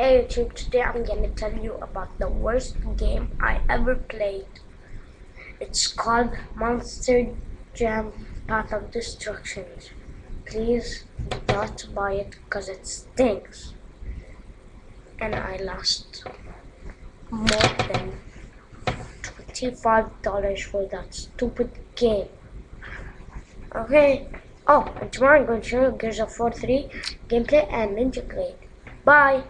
Hey YouTube, today I'm gonna tell you about the worst game I ever played. It's called Monster Jam Path of Destruction. Please do not buy it because it stinks. And I lost more than $25 for that stupid game. Okay. Oh, and tomorrow I'm going to show you Gears of War 3 gameplay and Ninja Blade. Bye.